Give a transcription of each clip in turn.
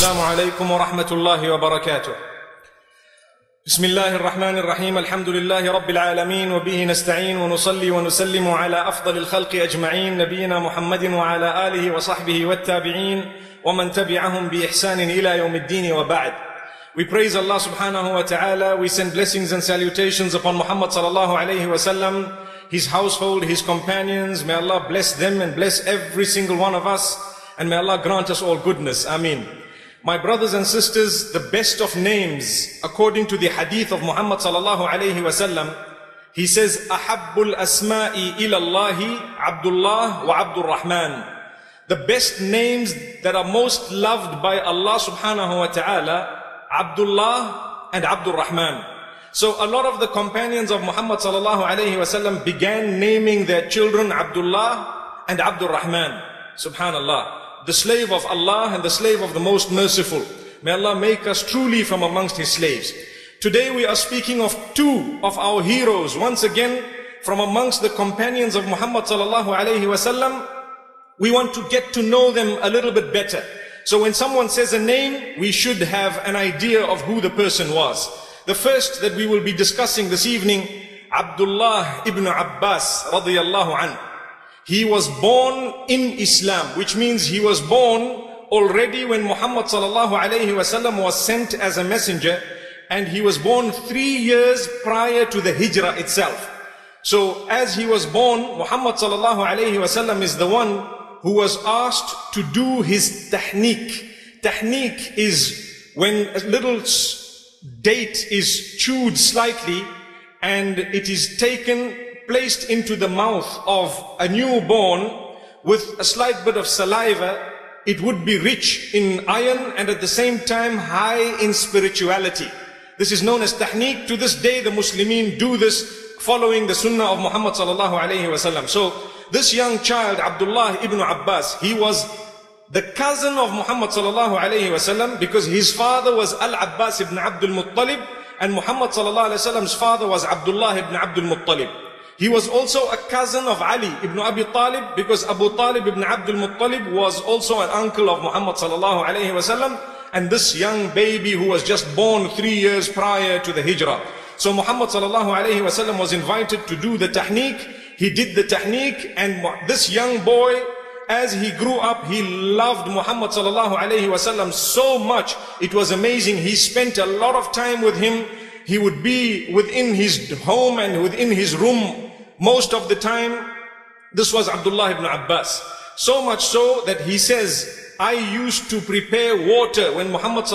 السلام عليكم ورحمة الله وبركاته. بسم الله الرحمن الرحيم الحمد لله رب العالمين وبه نستعين ونصلي ونسلم على أفضل الخلق أجمعين نبينا محمد وعلى آله وصحبه والتابعين ومن تبعهم بإحسان إلى يوم الدين وبعد. We praise Allah subhanahu wa ta'ala. We send blessings and salutations upon Muhammad sallallahu alayhi wa sallam, his household, his companions. May Allah bless them and bless every single one of us. And may Allah grant us all goodness. Ameen. My brothers and sisters, the best of names, according to the hadith of Muhammad sallallahu alayhi wa sallam, he says, Ahabbul asma'i ilallahi Abdullah wa Abdul Rahman. The best names that are most loved by Allah subhanahu wa ta'ala, Abdullah and Abdul Rahman. So a lot of the companions of Muhammad sallallahu alayhi wa sallam began naming their children Abdullah and Abdul Rahman. Subhanallah the slave of Allah and the slave of the most merciful. May Allah make us truly from amongst His slaves. Today we are speaking of two of our heroes, once again from amongst the companions of Muhammad sallallahu alayhi wasallam. We want to get to know them a little bit better. So when someone says a name, we should have an idea of who the person was. The first that we will be discussing this evening, Abdullah ibn Abbas radiyallahu anhu. He was born in Islam, which means he was born already when Muhammad sallallahu alayhi wasallam was sent as a messenger and he was born three years prior to the hijrah itself. So as he was born, Muhammad sallallahu alayhi wasallam is the one who was asked to do his tahniq. Tahniq is when a little date is chewed slightly and it is taken placed into the mouth of a newborn with a slight bit of saliva, it would be rich in iron and at the same time high in spirituality. This is known as tahniq. To this day, the Muslimin do this following the sunnah of Muhammad sallallahu alayhi wasallam. So this young child, Abdullah ibn Abbas, he was the cousin of Muhammad sallallahu alayhi wasallam because his father was Al-Abbas ibn Abdul Muttalib and Muhammad sallallahu alayhi wasallam's father was Abdullah ibn Abdul Muttalib. He was also a cousin of Ali ibn Abi Talib because Abu Talib ibn Abdul Muttalib was also an uncle of Muhammad sallallahu alayhi wasallam and this young baby who was just born three years prior to the hijrah. So Muhammad sallallahu alayhi wasallam was invited to do the tahniq. He did the tahniq and this young boy as he grew up, he loved Muhammad sallallahu alayhi wasallam so much. It was amazing. He spent a lot of time with him. He would be within his home and within his room most of the time, this was Abdullah ibn Abbas. So much so that he says, I used to prepare water when Muhammad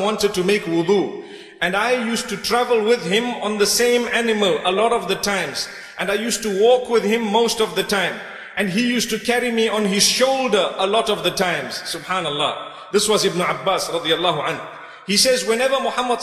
wanted to make wudu. And I used to travel with him on the same animal a lot of the times. And I used to walk with him most of the time. And he used to carry me on his shoulder a lot of the times. Subhanallah. This was Ibn Abbas radiallahu anhu. He says, whenever Muhammad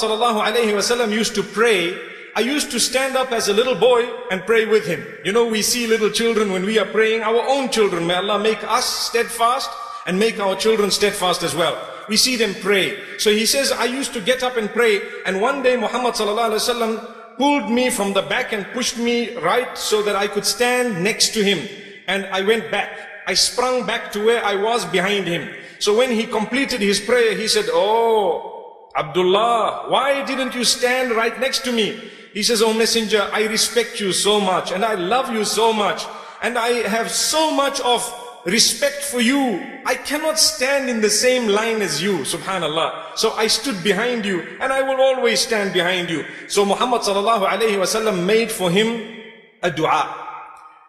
used to pray, I used to stand up as a little boy and pray with him. You know, we see little children when we are praying, our own children. May Allah make us steadfast and make our children steadfast as well. We see them pray. So he says, I used to get up and pray. And one day Muhammad sallallahu alaihi wasallam pulled me from the back and pushed me right so that I could stand next to him. And I went back. I sprung back to where I was behind him. So when he completed his prayer, he said, Oh, Abdullah, why didn't you stand right next to me? He says, Oh messenger, I respect you so much and I love you so much and I have so much of respect for you. I cannot stand in the same line as you, subhanallah. So I stood behind you and I will always stand behind you. So Muhammad sallallahu alayhi wasallam made for him a dua.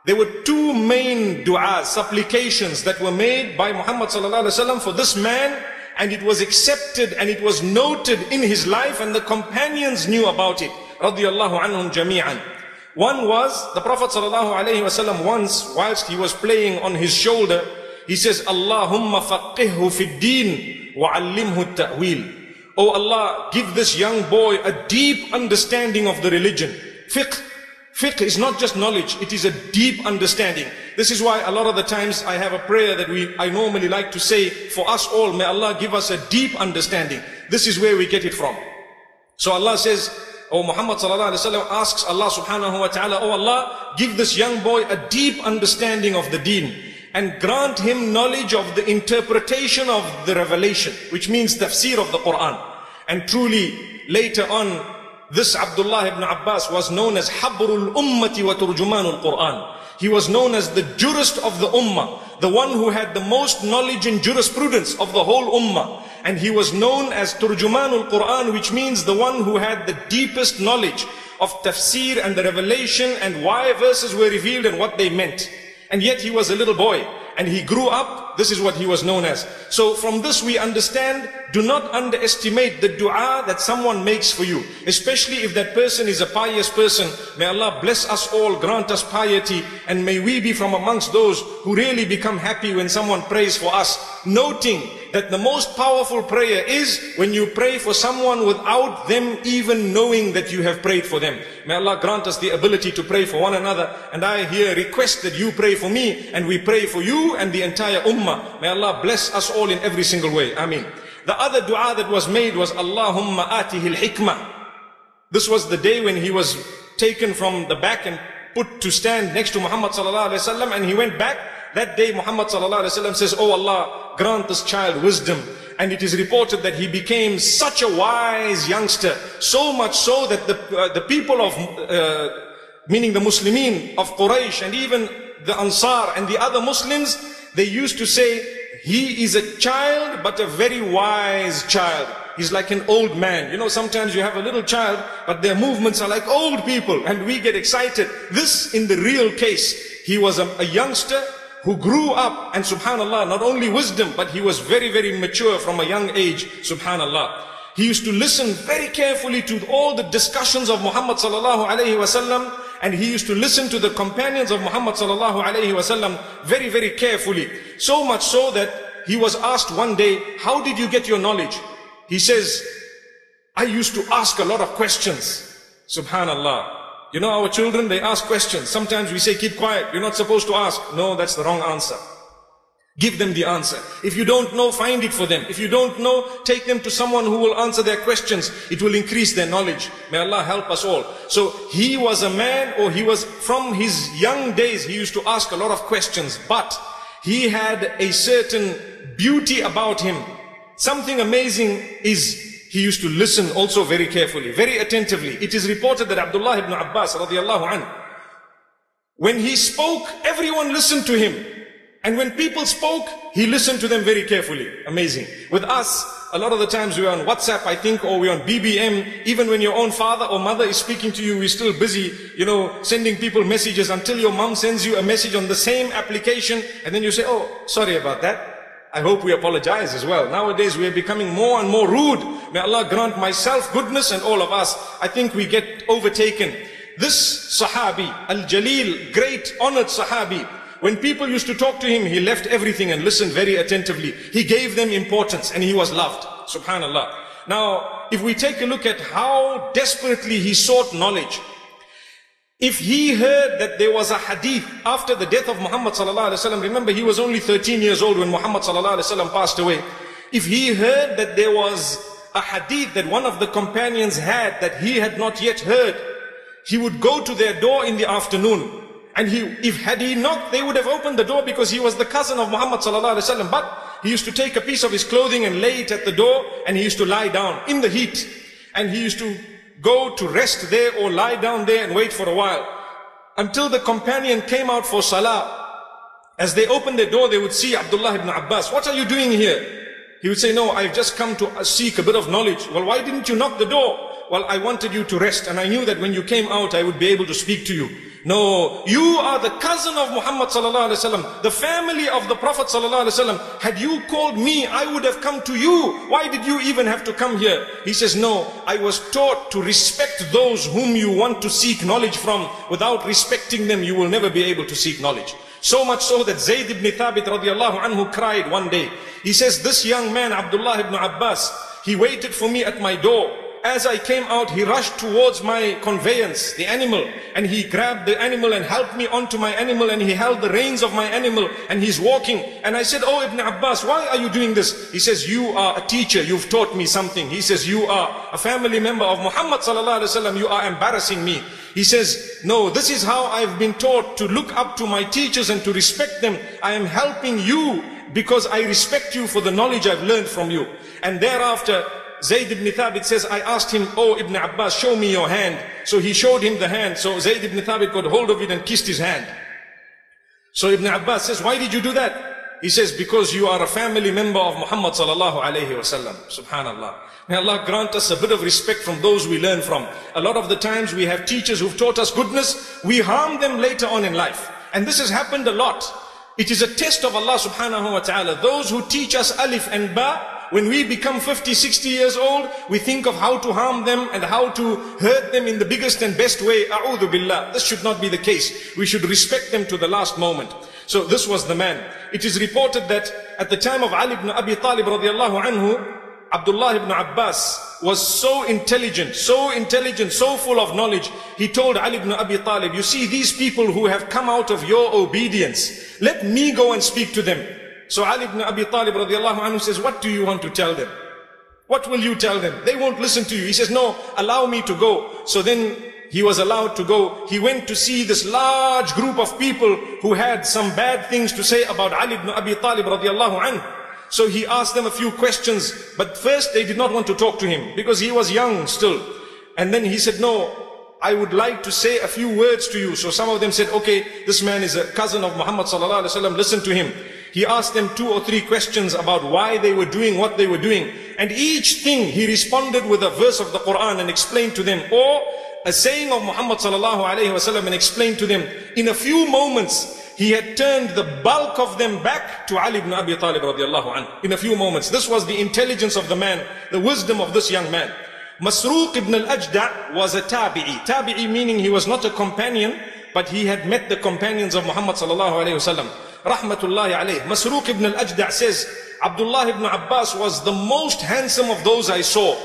There were two main du'as, supplications that were made by Muhammad sallallahu alayhi wasallam for this man and it was accepted and it was noted in his life and the companions knew about it radiallahu anhum jami'an. One was the Prophet sallallahu alaihi wasallam once, whilst he was playing on his shoulder, he says, Allahumma faqihhu fid din wa ta'wil. Oh Allah, give this young boy a deep understanding of the religion. Fiqh. Fiqh is not just knowledge, it is a deep understanding. This is why a lot of the times I have a prayer that we I normally like to say for us all, may Allah give us a deep understanding. This is where we get it from. So Allah says, or Muhammad sallallahu asks Allah subhanahu wa ta'ala, Oh Allah, give this young boy a deep understanding of the deen. and grant him knowledge of the interpretation of the revelation, which means tafsir of the Quran. And truly, later on, this Abdullah ibn Abbas was known as Habrul Ummati wa Turjumanul Quran. He was known as the jurist of the Ummah, the one who had the most knowledge in jurisprudence of the whole Ummah. And he was known as Turjumanul Quran, which means the one who had the deepest knowledge of tafsir and the revelation and why verses were revealed and what they meant. And yet he was a little boy and he grew up. This is what he was known as. So from this we understand, do not underestimate the dua that someone makes for you. Especially if that person is a pious person. May Allah bless us all, grant us piety, and may we be from amongst those who really become happy when someone prays for us. Noting that the most powerful prayer is when you pray for someone without them even knowing that you have prayed for them. May Allah grant us the ability to pray for one another. And I here request that you pray for me and we pray for you and the entire ummah. May Allah bless us all in every single way. Ameen. The other dua that was made was Allahumma atihil hikmah. This was the day when he was taken from the back and put to stand next to Muhammad sallallahu alaihi wasallam and he went back that day Muhammad says, Oh Allah, grant this child wisdom. And it is reported that he became such a wise youngster, so much so that the, uh, the people of, uh, meaning the Muslimin of Quraysh and even the Ansar and the other Muslims, they used to say, he is a child, but a very wise child. He's like an old man. You know, sometimes you have a little child, but their movements are like old people, and we get excited. This, in the real case, he was a, a youngster, who grew up and subhanallah, not only wisdom, but he was very, very mature from a young age, subhanallah. He used to listen very carefully to all the discussions of Muhammad sallallahu alayhi wasallam and he used to listen to the companions of Muhammad sallallahu alayhi wasallam very, very carefully. So much so that he was asked one day, how did you get your knowledge? He says, I used to ask a lot of questions. Subhanallah. You know, our children, they ask questions. Sometimes we say, keep quiet. You're not supposed to ask. No, that's the wrong answer. Give them the answer. If you don't know, find it for them. If you don't know, take them to someone who will answer their questions. It will increase their knowledge. May Allah help us all. So he was a man or he was from his young days, he used to ask a lot of questions, but he had a certain beauty about him. Something amazing is he used to listen also very carefully, very attentively. It is reported that Abdullah ibn Abbas radiallahu anhu, when he spoke, everyone listened to him. And when people spoke, he listened to them very carefully. Amazing. With us, a lot of the times we're on WhatsApp, I think, or we're on BBM. Even when your own father or mother is speaking to you, we're still busy, you know, sending people messages until your mom sends you a message on the same application. And then you say, oh, sorry about that. I hope we apologize as well. Nowadays we are becoming more and more rude. May Allah grant myself goodness and all of us. I think we get overtaken. This Sahabi, Al-Jalil, great honored Sahabi, when people used to talk to him, he left everything and listened very attentively. He gave them importance and he was loved. Subhanallah. Now, if we take a look at how desperately he sought knowledge, if he heard that there was a hadith after the death of Muhammad sallallahu alaihi wasallam, remember he was only 13 years old when Muhammad sallallahu alaihi wasallam passed away. If he heard that there was a hadith that one of the companions had that he had not yet heard, he would go to their door in the afternoon. And he, if had he knocked, they would have opened the door because he was the cousin of Muhammad sallallahu alaihi wasallam. But he used to take a piece of his clothing and lay it at the door, and he used to lie down in the heat, and he used to go to rest there or lie down there and wait for a while. Until the companion came out for salah. As they opened the door, they would see Abdullah ibn Abbas. What are you doing here? He would say, no, I've just come to seek a bit of knowledge. Well, why didn't you knock the door? Well, I wanted you to rest and I knew that when you came out, I would be able to speak to you. No, you are the cousin of Muhammad sallallahu alaihi wasallam, the family of the Prophet sallallahu alaihi wasallam. Had you called me, I would have come to you. Why did you even have to come here? He says, no, I was taught to respect those whom you want to seek knowledge from. Without respecting them, you will never be able to seek knowledge. So much so that Zayd ibn Thabit radiallahu anhu cried one day. He says, this young man, Abdullah ibn Abbas, he waited for me at my door. As I came out, he rushed towards my conveyance, the animal, and he grabbed the animal and helped me onto my animal and he held the reins of my animal and he's walking. And I said, Oh Ibn Abbas, why are you doing this? He says, you are a teacher, you've taught me something. He says, you are a family member of Muhammad sallallahu alaihi wasallam, you are embarrassing me. He says, no, this is how I've been taught to look up to my teachers and to respect them. I am helping you because I respect you for the knowledge I've learned from you. And thereafter, Zayd ibn Thabit says, I asked him, oh Ibn Abbas, show me your hand. So he showed him the hand. So Zayd ibn Thabit got hold of it and kissed his hand. So Ibn Abbas says, why did you do that? He says, because you are a family member of Muhammad sallallahu alayhi wasallam. Subhanallah. May Allah grant us a bit of respect from those we learn from. A lot of the times we have teachers who've taught us goodness, we harm them later on in life. And this has happened a lot. It is a test of Allah subhanahu wa ta'ala. Those who teach us alif and ba, when we become 50, 60 years old, we think of how to harm them and how to hurt them in the biggest and best way. A'udhu billah. This should not be the case. We should respect them to the last moment. So this was the man. It is reported that at the time of Ali ibn Abi Talib radiallahu anhu, Abdullah ibn Abbas was so intelligent, so intelligent, so full of knowledge. He told Ali ibn Abi Talib, you see these people who have come out of your obedience, let me go and speak to them. So Ali ibn Abi Talib radiallahu anhu says, what do you want to tell them? What will you tell them? They won't listen to you. He says, no, allow me to go. So then he was allowed to go. He went to see this large group of people who had some bad things to say about Ali ibn Abi Talib radiallahu anhu. So he asked them a few questions, but first they did not want to talk to him because he was young still. And then he said, no, I would like to say a few words to you. So some of them said, okay, this man is a cousin of Muhammad sallallahu alaihi wasallam. Listen to him. He asked them two or three questions about why they were doing what they were doing. And each thing he responded with a verse of the Quran and explained to them. Or a saying of Muhammad sallallahu alayhi wasallam and explained to them. In a few moments, he had turned the bulk of them back to Ali ibn Abi Talib radiallahu anhu. In a few moments. This was the intelligence of the man, the wisdom of this young man. Masruq ibn al-Ajda' was a tabi'i. Tabi'i meaning he was not a companion, but he had met the companions of Muhammad sallallahu alayhi wasallam. Rahmatullahi alayh. Masruq ibn al-Ajda' says, Abdullah ibn Abbas was the most handsome of those I saw.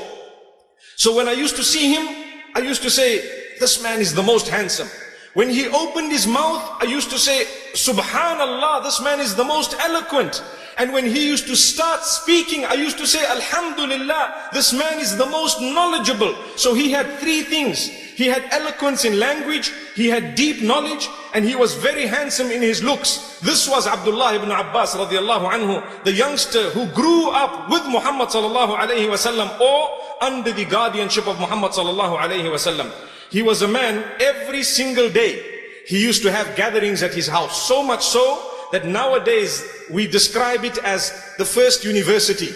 So when I used to see him, I used to say, this man is the most handsome. When he opened his mouth, I used to say, Subhanallah, this man is the most eloquent. And when he used to start speaking, I used to say, Alhamdulillah, this man is the most knowledgeable. So he had three things. He had eloquence in language, he had deep knowledge, and he was very handsome in his looks. This was Abdullah ibn Abbas radiallahu anhu, the youngster who grew up with Muhammad sallallahu alayhi wasallam or under the guardianship of Muhammad sallallahu alayhi wasallam. He was a man every single day. He used to have gatherings at his house. So much so that nowadays we describe it as the first university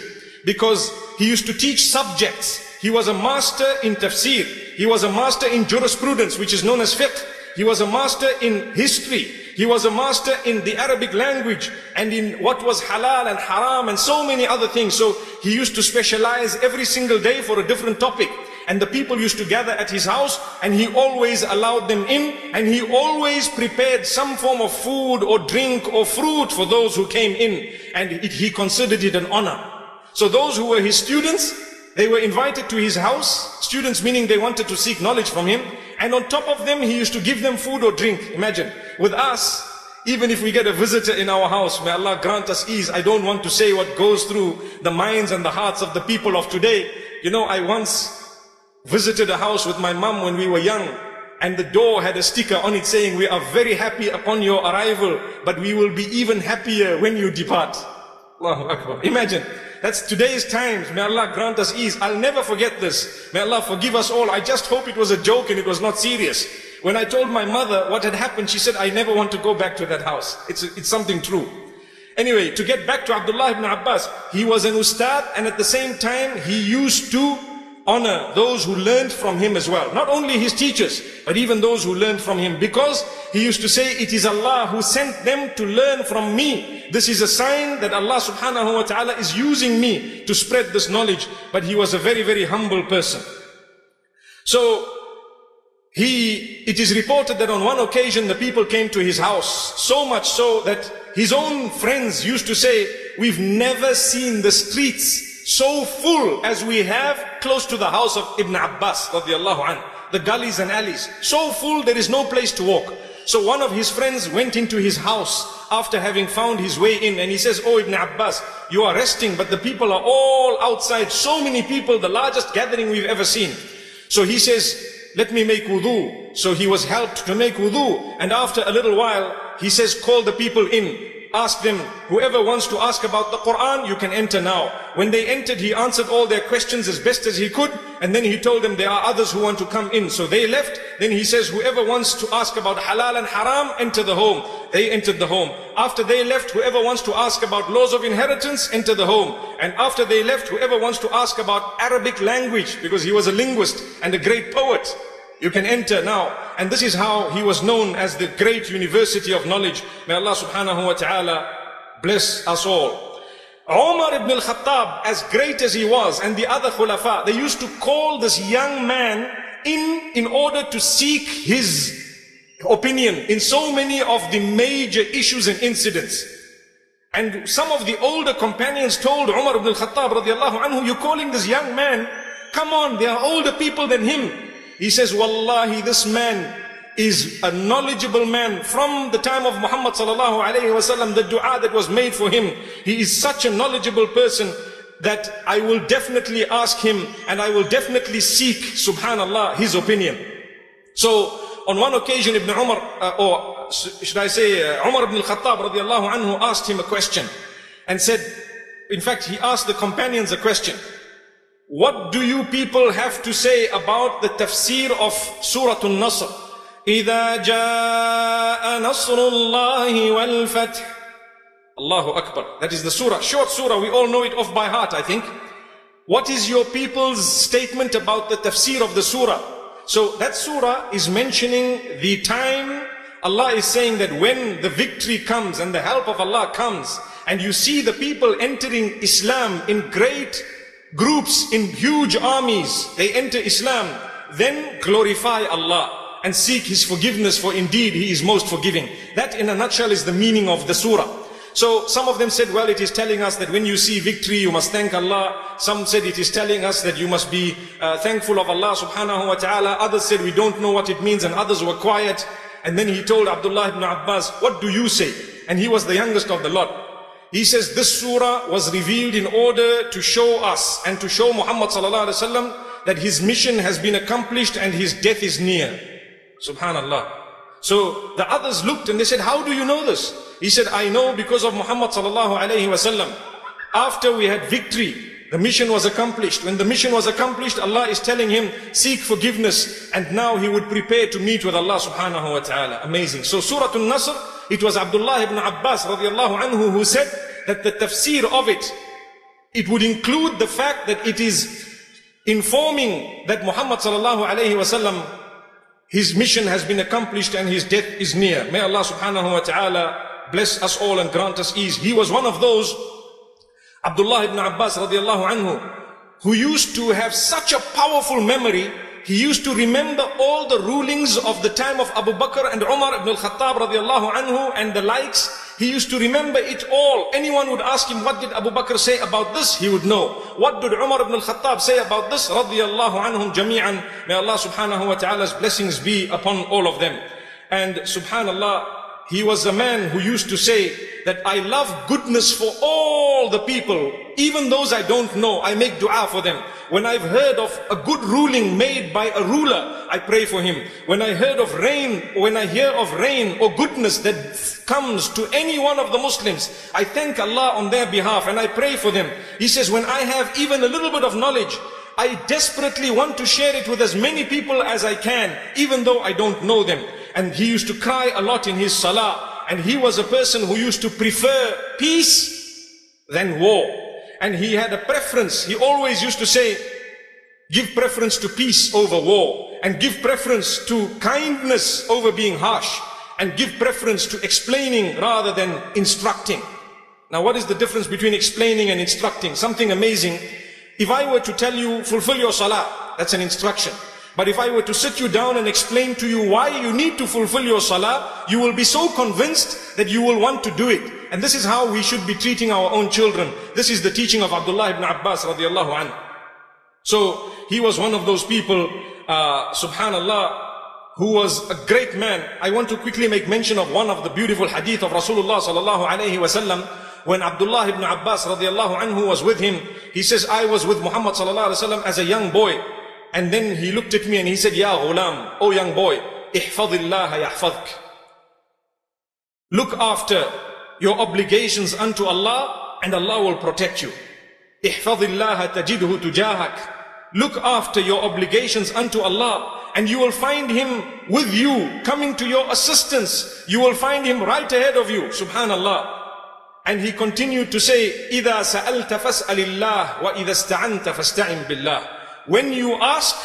because he used to teach subjects. He was a master in tafsir. He was a master in jurisprudence, which is known as fiqh. He was a master in history. He was a master in the Arabic language and in what was halal and haram and so many other things. So he used to specialize every single day for a different topic. And the people used to gather at his house and he always allowed them in and he always prepared some form of food or drink or fruit for those who came in. And it, he considered it an honor. So those who were his students, they were invited to his house. Students meaning they wanted to seek knowledge from him. And on top of them, he used to give them food or drink. Imagine, with us, even if we get a visitor in our house, may Allah grant us ease. I don't want to say what goes through the minds and the hearts of the people of today. You know, I once visited a house with my mom when we were young and the door had a sticker on it saying, we are very happy upon your arrival, but we will be even happier when you depart. Imagine, that's today's times. May Allah grant us ease. I'll never forget this. May Allah forgive us all. I just hope it was a joke and it was not serious. When I told my mother what had happened, she said, I never want to go back to that house. It's, it's something true. Anyway, to get back to Abdullah ibn Abbas, he was an ustad and at the same time he used to honor those who learned from him as well. Not only his teachers, but even those who learned from him. Because he used to say, it is Allah who sent them to learn from me. This is a sign that Allah subhanahu wa ta'ala is using me to spread this knowledge. But he was a very, very humble person. So, he, it is reported that on one occasion the people came to his house. So much so that his own friends used to say, we've never seen the streets so full as we have close to the house of Ibn Abbas radiallahu the gullies and alleys. So full there is no place to walk. So one of his friends went into his house after having found his way in and he says, Oh Ibn Abbas, you are resting but the people are all outside. So many people, the largest gathering we've ever seen. So he says, let me make wudu. So he was helped to make wudu. And after a little while, he says, call the people in asked them, whoever wants to ask about the Quran, you can enter now. When they entered, he answered all their questions as best as he could. And then he told them there are others who want to come in. So they left. Then he says, whoever wants to ask about halal and haram, enter the home. They entered the home. After they left, whoever wants to ask about laws of inheritance, enter the home. And after they left, whoever wants to ask about Arabic language, because he was a linguist and a great poet, you can enter now. And this is how he was known as the great university of knowledge. May Allah subhanahu wa ta'ala bless us all. Umar ibn al-Khattab, as great as he was, and the other khulafa, they used to call this young man in, in order to seek his opinion in so many of the major issues and incidents. And some of the older companions told Umar ibn al-Khattab radiallahu anhu, you're calling this young man, come on, there are older people than him. He says, Wallahi, this man is a knowledgeable man from the time of Muhammad sallallahu alayhi wasallam, the dua that was made for him. He is such a knowledgeable person that I will definitely ask him and I will definitely seek, subhanallah, his opinion. So, on one occasion, Ibn Umar, uh, or should I say, uh, Umar ibn al-Khattab radiallahu anhu asked him a question and said, in fact, he asked the companions a question. What do you people have to say about the tafsir of Surah An-Nasr? إذا جاء نصر الله والفتح Allahu Akbar. That is the surah. Short surah. We all know it off by heart, I think. What is your people's statement about the tafsir of the surah? So that surah is mentioning the time Allah is saying that when the victory comes and the help of Allah comes and you see the people entering Islam in great groups in huge armies, they enter Islam, then glorify Allah and seek His forgiveness for indeed He is most forgiving. That in a nutshell is the meaning of the surah. So some of them said, well, it is telling us that when you see victory, you must thank Allah. Some said it is telling us that you must be uh, thankful of Allah subhanahu wa ta'ala. Others said we don't know what it means and others were quiet. And then he told Abdullah ibn Abbas, what do you say? And he was the youngest of the lot. He says this surah was revealed in order to show us and to show Muhammad sallallahu alaihi wasallam that his mission has been accomplished and his death is near. Subhanallah. So the others looked and they said, how do you know this? He said, I know because of Muhammad sallallahu alaihi wasallam. After we had victory, the mission was accomplished. When the mission was accomplished, Allah is telling him, seek forgiveness. And now he would prepare to meet with Allah subhanahu wa ta'ala. Amazing. So Surah An-Nasr, it was Abdullah ibn Abbas radiallahu anhu who said that the tafsir of it, it would include the fact that it is informing that Muhammad sallallahu alayhi wasallam, his mission has been accomplished and his death is near. May Allah subhanahu wa ta'ala bless us all and grant us ease. He was one of those, Abdullah ibn Abbas radiallahu anhu, who used to have such a powerful memory he used to remember all the rulings of the time of Abu Bakr and Umar ibn al-Khattab radiallahu anhu and the likes. He used to remember it all. Anyone would ask him, what did Abu Bakr say about this? He would know. What did Umar ibn al-Khattab say about this? Radiallahu anhum jami'an. May Allah subhanahu wa ta'ala's blessings be upon all of them. And subhanallah, he was a man who used to say that I love goodness for all the people, even those I don't know, I make dua for them. When I've heard of a good ruling made by a ruler, I pray for him. When I heard of rain, when I hear of rain or goodness that comes to any one of the Muslims, I thank Allah on their behalf and I pray for them. He says, when I have even a little bit of knowledge, I desperately want to share it with as many people as I can, even though I don't know them. And he used to cry a lot in his salah. And he was a person who used to prefer peace than war. And he had a preference. He always used to say, give preference to peace over war. And give preference to kindness over being harsh. And give preference to explaining rather than instructing. Now what is the difference between explaining and instructing? Something amazing. If I were to tell you, fulfill your salah, that's an instruction. But if I were to sit you down and explain to you why you need to fulfill your salah, you will be so convinced that you will want to do it. And this is how we should be treating our own children. This is the teaching of Abdullah ibn Abbas radiallahu anhu. So he was one of those people, uh, subhanallah, who was a great man. I want to quickly make mention of one of the beautiful hadith of Rasulullah sallallahu alayhi wasallam. When Abdullah ibn Abbas radiallahu anhu was with him, he says, I was with Muhammad sallallahu alayhi wasallam as a young boy. And then he looked at me and he said, Ya ghulam, oh young boy, ihfadillah yahfadk. Look after your obligations unto Allah and Allah will protect you. Ihfadillah tajidhu tujahak. Look after your obligations unto Allah and you will find Him with you, coming to your assistance. You will find Him right ahead of you. Subhanallah. And he continued to say, إِذَا سَأَلْتَ فَاسْأَلِ اللَّهِ وَإِذَا اسْتَعَنْتَ فَاسْتَعِنْ بِاللَّهِ when you ask,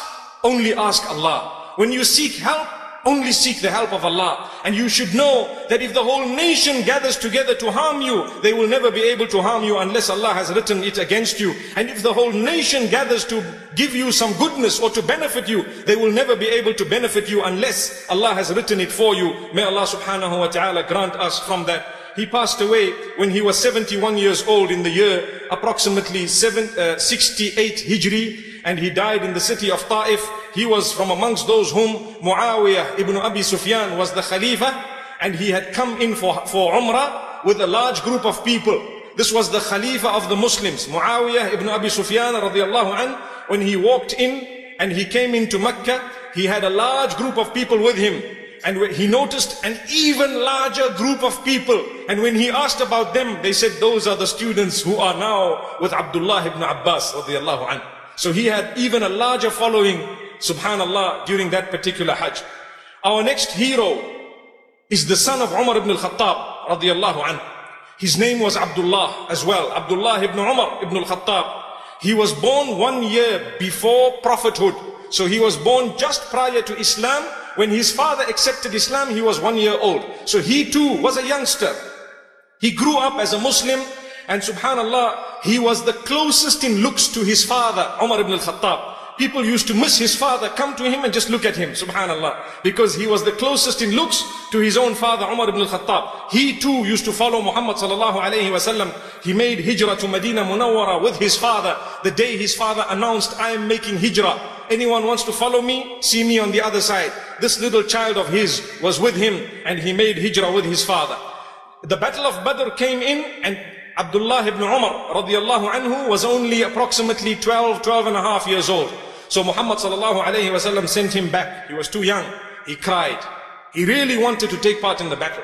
only ask Allah. When you seek help, only seek the help of Allah. And you should know that if the whole nation gathers together to harm you, they will never be able to harm you unless Allah has written it against you. And if the whole nation gathers to give you some goodness or to benefit you, they will never be able to benefit you unless Allah has written it for you. May Allah subhanahu wa ta'ala grant us from that. He passed away when he was 71 years old in the year approximately seven, uh, 68 Hijri and he died in the city of Ta'if. He was from amongst those whom Muawiyah ibn Abi Sufyan was the Khalifa and he had come in for, for Umrah with a large group of people. This was the Khalifa of the Muslims, Muawiyah ibn Abi Sufyan radiallahu an. When he walked in and he came into Mecca, he had a large group of people with him. And he noticed an even larger group of people. And when he asked about them, they said, those are the students who are now with Abdullah ibn Abbas radiallahu anhu. So he had even a larger following, subhanallah, during that particular Hajj. Our next hero is the son of Umar ibn al-Khattab, radiallahu anhu. His name was Abdullah as well, Abdullah ibn Umar ibn al-Khattab. He was born one year before prophethood. So he was born just prior to Islam. When his father accepted Islam, he was one year old. So he too was a youngster. He grew up as a Muslim and subhanallah, he was the closest in looks to his father, Umar ibn al-Khattab. People used to miss his father, come to him and just look at him, subhanallah. Because he was the closest in looks to his own father, Umar ibn al-Khattab. He too used to follow Muhammad sallallahu alayhi wasallam. He made hijrah to Medina Munawwara with his father. The day his father announced, I am making hijrah. Anyone wants to follow me? See me on the other side. This little child of his was with him and he made hijrah with his father. The battle of Badr came in and Abdullah ibn Umar radiallahu anhu was only approximately 12, 12 and a half years old. So Muhammad sallallahu alayhi wasallam sent him back. He was too young. He cried. He really wanted to take part in the battle.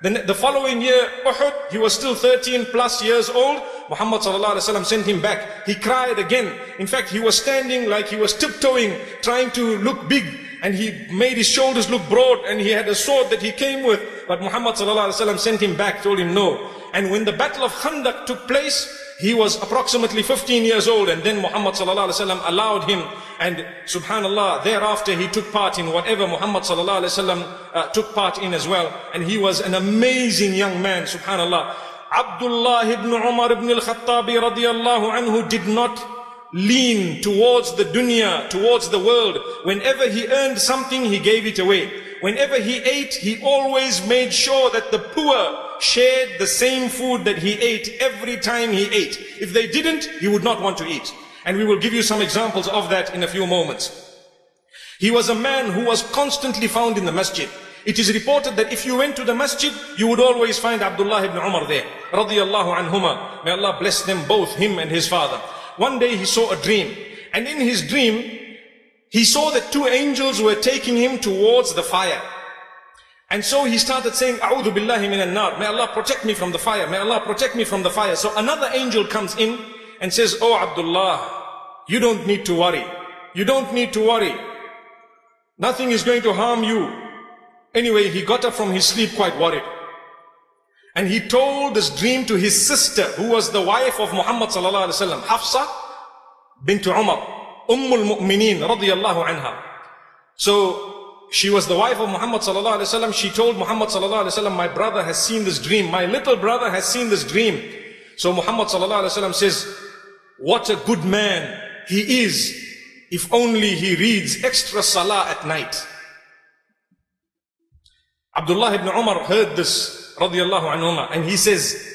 Then the following year, Uhud, he was still 13 plus years old. Muhammad sallallahu alayhi wasallam sent him back. He cried again. In fact, he was standing like he was tiptoeing, trying to look big. And he made his shoulders look broad and he had a sword that he came with. But Muhammad sent him back, told him no. And when the battle of Khandaq took place, he was approximately 15 years old and then Muhammad allowed him and subhanallah thereafter he took part in whatever Muhammad uh, took part in as well and he was an amazing young man subhanallah Abdullah ibn Umar ibn al-Khattabi radiyallahu anhu did not lean towards the dunya towards the world whenever he earned something he gave it away whenever he ate he always made sure that the poor shared the same food that he ate every time he ate. If they didn't, he would not want to eat. And we will give you some examples of that in a few moments. He was a man who was constantly found in the masjid. It is reported that if you went to the masjid, you would always find Abdullah ibn Umar there. Radiyallahu anhuma. May Allah bless them both, him and his father. One day he saw a dream. And in his dream, he saw that two angels were taking him towards the fire. And so he started saying, A'udhu billahi minan nar. May Allah protect me from the fire. May Allah protect me from the fire. So another angel comes in and says, Oh Abdullah, you don't need to worry. You don't need to worry. Nothing is going to harm you. Anyway, he got up from his sleep quite worried. And he told this dream to his sister, who was the wife of Muhammad sallallahu alaihi wasallam, Hafsa bint Umar, Ummul Mu'mineen radiyallahu anha. So she was the wife of Muhammad sallallahu alaihi wasallam. She told Muhammad sallallahu alaihi wasallam, my brother has seen this dream. My little brother has seen this dream. So Muhammad sallallahu alaihi wasallam says, what a good man he is if only he reads extra salah at night. Abdullah ibn Umar heard this radiallahu and he says,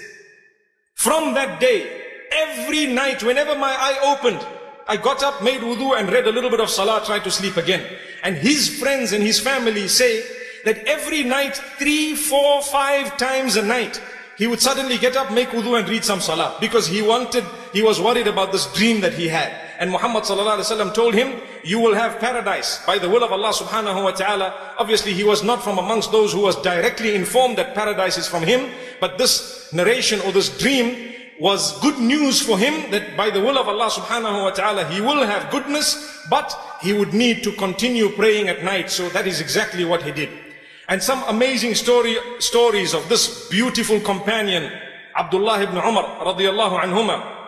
from that day, every night, whenever my eye opened, I got up, made wudu and read a little bit of salah, tried to sleep again. And his friends and his family say that every night, three, four, five times a night, he would suddenly get up, make wudu and read some salah because he wanted, he was worried about this dream that he had. And Muhammad told him, you will have paradise by the will of Allah subhanahu wa ta'ala. Obviously he was not from amongst those who was directly informed that paradise is from him. But this narration or this dream was good news for him that by the will of Allah subhanahu wa ta'ala he will have goodness but he would need to continue praying at night so that is exactly what he did and some amazing story stories of this beautiful companion Abdullah ibn Umar radiallahu anhuma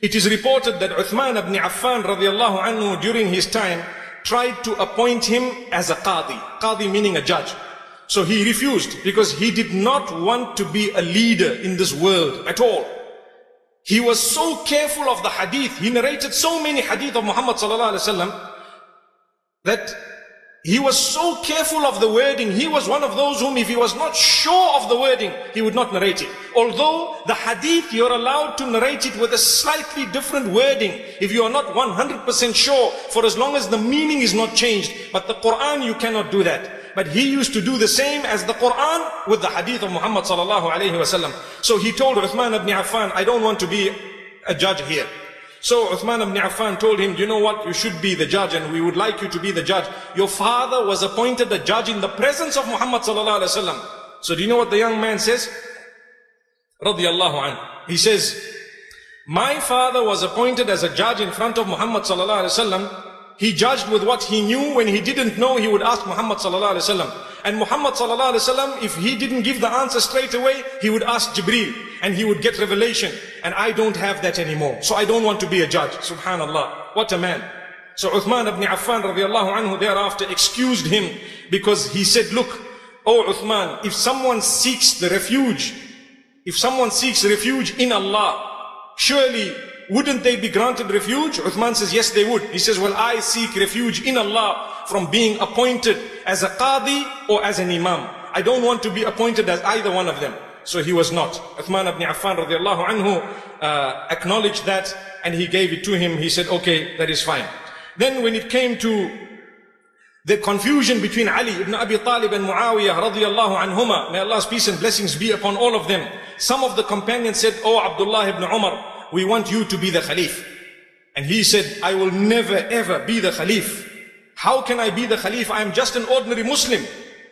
it is reported that Uthman ibn Affan radiallahu anhu during his time tried to appoint him as a qadi qadi meaning a judge so he refused because he did not want to be a leader in this world at all. He was so careful of the hadith. He narrated so many hadith of Muhammad sallallahu alaihi wasallam that he was so careful of the wording. He was one of those whom if he was not sure of the wording, he would not narrate it. Although the hadith, you're allowed to narrate it with a slightly different wording. If you are not 100% sure, for as long as the meaning is not changed. But the Quran, you cannot do that. But he used to do the same as the Quran with the hadith of Muhammad sallallahu alayhi wasallam. So he told Uthman ibn Affan, I don't want to be a judge here. So Uthman ibn Affan told him, you know what, you should be the judge and we would like you to be the judge. Your father was appointed the judge in the presence of Muhammad sallallahu alayhi wasallam. So do you know what the young man says? Radiallahu anhu. He says, my father was appointed as a judge in front of Muhammad sallallahu alayhi wasallam he judged with what he knew. When he didn't know, he would ask Muhammad sallallahu alaihi wasallam. And Muhammad sallallahu alaihi wasallam, if he didn't give the answer straight away, he would ask Jibreel and he would get revelation. And I don't have that anymore. So I don't want to be a judge. Subhanallah. What a man. So Uthman ibn Affan radiallahu anhu thereafter excused him because he said, look, oh Uthman, if someone seeks the refuge, if someone seeks refuge in Allah, surely wouldn't they be granted refuge? Uthman says, yes, they would. He says, well, I seek refuge in Allah from being appointed as a qadi or as an imam. I don't want to be appointed as either one of them. So he was not. Uthman ibn Affan radiallahu anhu uh, acknowledged that and he gave it to him. He said, okay, that is fine. Then when it came to the confusion between Ali ibn Abi Talib and Muawiyah radiallahu anhuma, may Allah's peace and blessings be upon all of them. Some of the companions said, Oh Abdullah ibn Umar, we want you to be the Khalif. And he said, I will never ever be the Khalif. How can I be the Khalif? I am just an ordinary Muslim.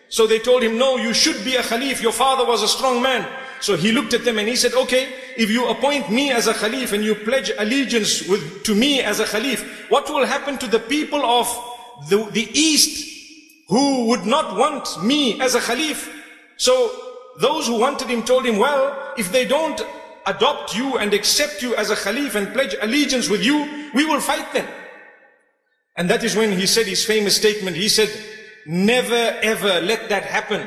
So they told him, no, you should be a Khalif. Your father was a strong man. So he looked at them and he said, okay, if you appoint me as a Khalif and you pledge allegiance with, to me as a Khalif, what will happen to the people of the, the East who would not want me as a Khalif? So those who wanted him told him, well, if they don't adopt you and accept you as a Khalif and pledge allegiance with you, we will fight them. And that is when he said his famous statement. He said, never ever let that happen.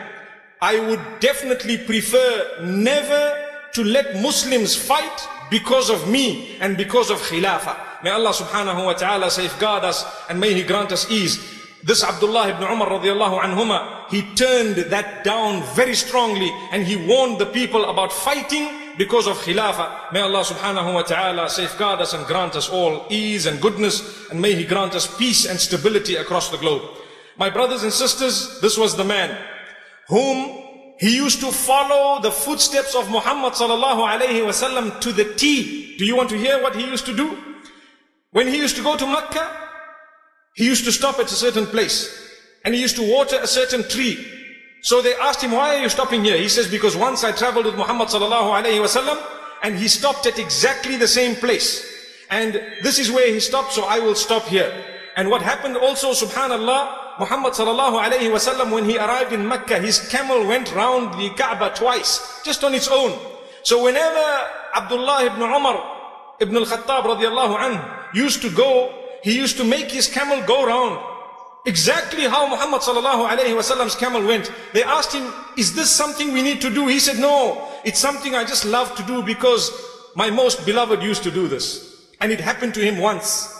I would definitely prefer never to let Muslims fight because of me and because of Khilafah. May Allah subhanahu wa ta'ala safeguard us and may He grant us ease. This Abdullah ibn Umar radiallahu anhuma, he turned that down very strongly and he warned the people about fighting because of khilafah. May Allah subhanahu wa ta'ala safeguard us and grant us all ease and goodness and may He grant us peace and stability across the globe. My brothers and sisters, this was the man whom he used to follow the footsteps of Muhammad sallallahu alayhi wasallam to the T. Do you want to hear what he used to do? When he used to go to Mecca, he used to stop at a certain place and he used to water a certain tree so they asked him, why are you stopping here? He says, because once I traveled with Muhammad sallallahu alayhi wasallam and he stopped at exactly the same place. And this is where he stopped, so I will stop here. And what happened also, subhanallah, Muhammad sallallahu alayhi wasallam, when he arrived in Mecca, his camel went round the Kaaba twice, just on its own. So whenever Abdullah ibn Umar ibn al-Khattab radiallahu anhu used to go, he used to make his camel go round exactly how Muhammad sallallahu alayhi wasallam's camel went. They asked him, is this something we need to do? He said, no, it's something I just love to do because my most beloved used to do this. And it happened to him once.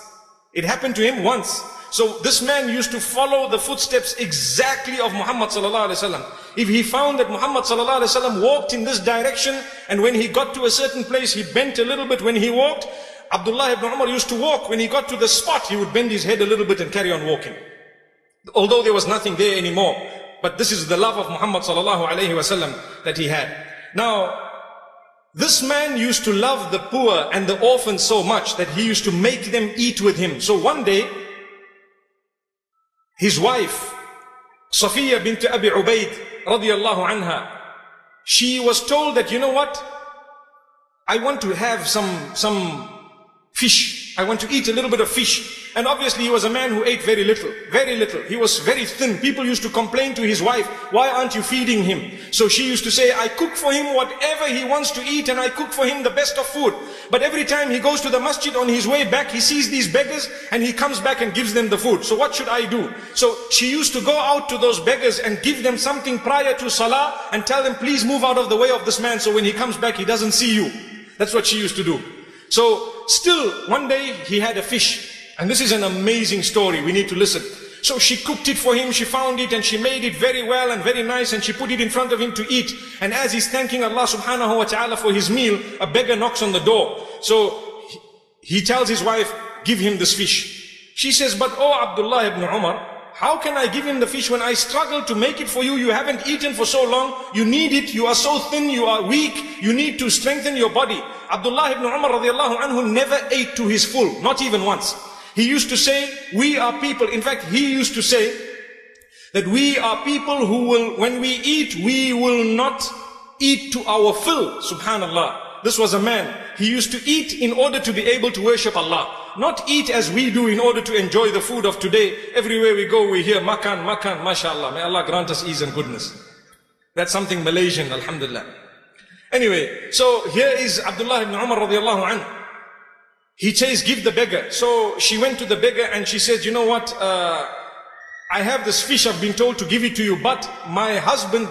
It happened to him once. So this man used to follow the footsteps exactly of Muhammad sallallahu alayhi wasallam. If he found that Muhammad sallallahu alayhi wasallam walked in this direction and when he got to a certain place, he bent a little bit when he walked, Abdullah ibn Umar used to walk. When he got to the spot, he would bend his head a little bit and carry on walking. Although there was nothing there anymore. But this is the love of Muhammad that he had. Now, This man used to love the poor and the orphans so much that he used to make them eat with him. So one day, his wife, Safiya bint Abi Ubaid, radiallahu anha, she was told that, you know what? I want to have some, some fish. I want to eat a little bit of fish. And obviously he was a man who ate very little, very little. He was very thin. People used to complain to his wife, why aren't you feeding him? So she used to say, I cook for him whatever he wants to eat and I cook for him the best of food. But every time he goes to the masjid on his way back, he sees these beggars and he comes back and gives them the food. So what should I do? So she used to go out to those beggars and give them something prior to salah and tell them, please move out of the way of this man so when he comes back, he doesn't see you. That's what she used to do. So still, one day he had a fish and this is an amazing story. We need to listen. So she cooked it for him, she found it and she made it very well and very nice and she put it in front of him to eat. And as he's thanking Allah subhanahu wa ta'ala for his meal, a beggar knocks on the door. So he tells his wife, give him this fish. She says, but oh Abdullah ibn Umar, how can I give him the fish when I struggle to make it for you? You haven't eaten for so long. You need it. You are so thin. You are weak. You need to strengthen your body. Abdullah ibn Umar radiallahu anhu never ate to his full, not even once. He used to say, we are people. In fact, he used to say that we are people who will, when we eat, we will not eat to our fill. Subhanallah. This was a man. He used to eat in order to be able to worship Allah. Not eat as we do in order to enjoy the food of today. Everywhere we go, we hear makan, makan, mashallah. May Allah grant us ease and goodness. That's something Malaysian, alhamdulillah. Anyway, so here is Abdullah ibn Umar radiallahu anhu. He says, give the beggar. So she went to the beggar and she said, you know what? Uh, I have this fish, I've been told to give it to you, but my husband,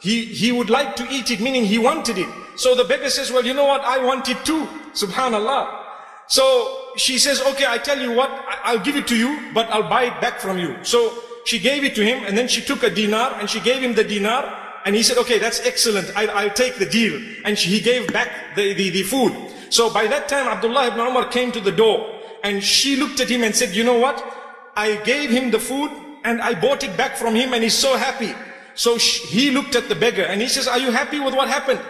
he, he would like to eat it, meaning he wanted it. So the beggar says, well, you know what? I want it too. Subhanallah. So she says, okay, I tell you what, I'll give it to you, but I'll buy it back from you. So she gave it to him and then she took a dinar and she gave him the dinar and he said, okay, that's excellent. I, will take the deal. And she, he gave back the, the, the food. So by that time, Abdullah ibn Umar came to the door and she looked at him and said, you know what? I gave him the food and I bought it back from him and he's so happy. So he looked at the beggar and he says, are you happy with what happened?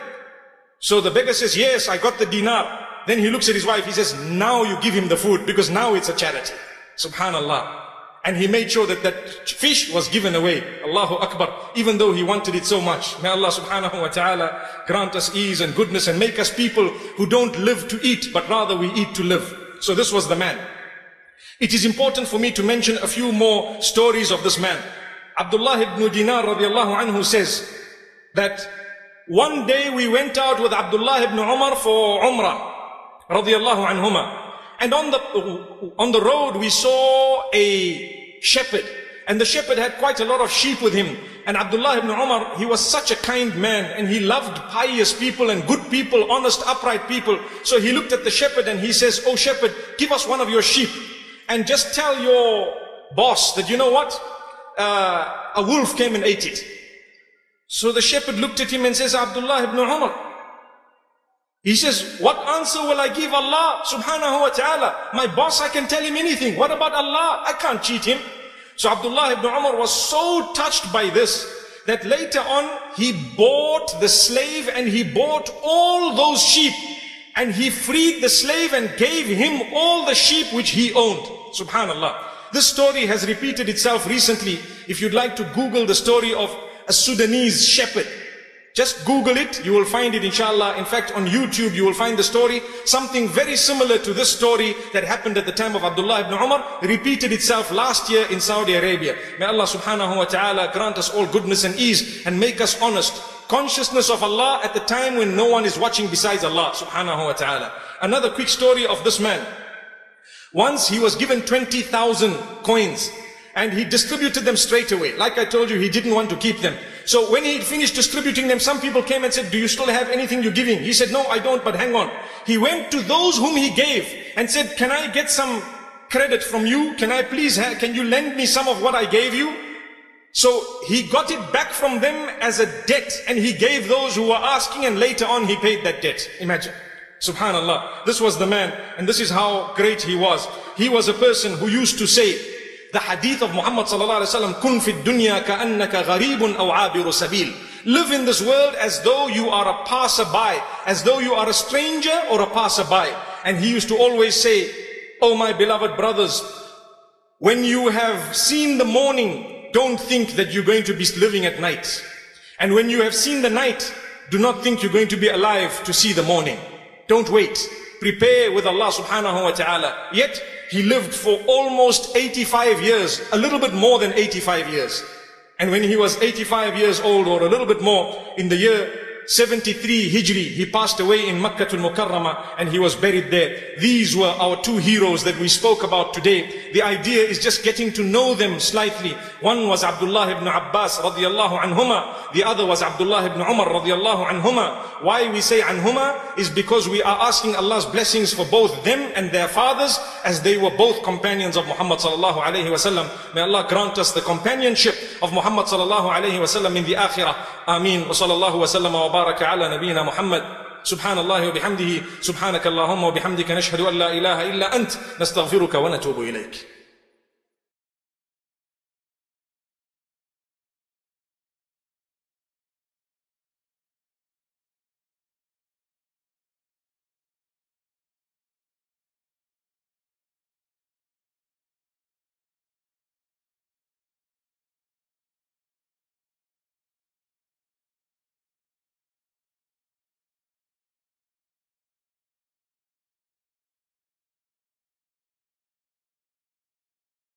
So the beggar says, yes, I got the dinar. Then he looks at his wife. He says, now you give him the food because now it's a charity. Subhanallah. And he made sure that that fish was given away. Allahu Akbar. Even though he wanted it so much. May Allah subhanahu wa ta'ala grant us ease and goodness and make us people who don't live to eat, but rather we eat to live. So this was the man. It is important for me to mention a few more stories of this man. Abdullah ibn Dinar radiallahu anhu says that one day we went out with Abdullah ibn Umar for Umrah radiallahu anhumah. And on the, on the road we saw a shepherd. And the shepherd had quite a lot of sheep with him. And Abdullah ibn Umar, he was such a kind man and he loved pious people and good people, honest, upright people. So he looked at the shepherd and he says, Oh shepherd, give us one of your sheep and just tell your boss that you know what? Uh, a wolf came and ate it. So the shepherd looked at him and says, Abdullah ibn Umar, he says, what answer will I give Allah subhanahu wa ta'ala? My boss, I can tell him anything. What about Allah? I can't cheat him. So Abdullah ibn Umar was so touched by this that later on he bought the slave and he bought all those sheep and he freed the slave and gave him all the sheep which he owned. Subhanallah. This story has repeated itself recently. If you'd like to Google the story of a Sudanese shepherd just Google it, you will find it inshallah. In fact, on YouTube, you will find the story. Something very similar to this story that happened at the time of Abdullah ibn Umar repeated itself last year in Saudi Arabia. May Allah subhanahu wa ta'ala grant us all goodness and ease and make us honest. Consciousness of Allah at the time when no one is watching besides Allah subhanahu wa ta'ala. Another quick story of this man. Once he was given 20,000 coins and he distributed them straight away. Like I told you, he didn't want to keep them. So when he finished distributing them, some people came and said, do you still have anything you're giving? He said, no, I don't, but hang on. He went to those whom he gave and said, can I get some credit from you? Can I please, can you lend me some of what I gave you? So he got it back from them as a debt and he gave those who were asking and later on he paid that debt. Imagine. Subhanallah. This was the man and this is how great he was. He was a person who used to say, the hadith of Muhammad sallallahu alaihi wasallam, "Kun fi dunya ka'annaka gharibun aw abiru sabil." Live in this world as though you are a passerby, as though you are a stranger or a passerby. And he used to always say, Oh my beloved brothers, when you have seen the morning, don't think that you're going to be living at night. And when you have seen the night, do not think you're going to be alive to see the morning. Don't wait. Prepare with Allah subhanahu wa ta'ala. Yet, he lived for almost 85 years, a little bit more than 85 years. And when he was 85 years old or a little bit more, in the year 73 Hijri, he passed away in Makkah al-Mukarramah and he was buried there. These were our two heroes that we spoke about today. The idea is just getting to know them slightly. One was Abdullah ibn Abbas radiallahu anhuma. The other was Abdullah ibn Umar radiallahu anhuma. Why we say anhuma is because we are asking Allah's blessings for both them and their fathers as they were both companions of Muhammad sallallahu alayhi wasallam. May Allah grant us the companionship of Muhammad sallallahu alayhi wasallam in the akhirah. Ameen. Wa sallallahu wa وبارك على نبينا محمد. سبحان الله وبحمده. سبحانك اللهم وبحمدك نشهد أن لا إله إلا أنت. نستغفرك ونتوب إليك.